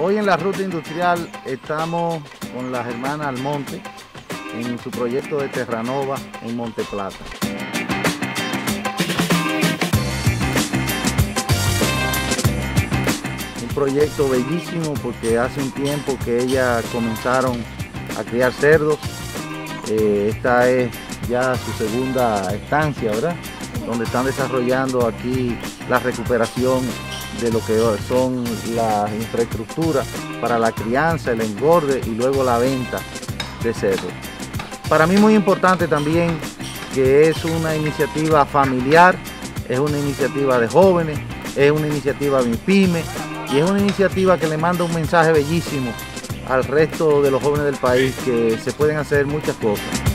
Hoy en la ruta industrial estamos con las hermanas Almonte en su proyecto de Terranova en Monte Plata. Un proyecto bellísimo porque hace un tiempo que ellas comenzaron a criar cerdos. Eh, esta es ya su segunda estancia, ¿verdad? Donde están desarrollando aquí la recuperación de lo que son las infraestructuras para la crianza, el engorde y luego la venta de cerdo. Para mí muy importante también que es una iniciativa familiar, es una iniciativa de jóvenes, es una iniciativa de pyme y es una iniciativa que le manda un mensaje bellísimo al resto de los jóvenes del país que se pueden hacer muchas cosas.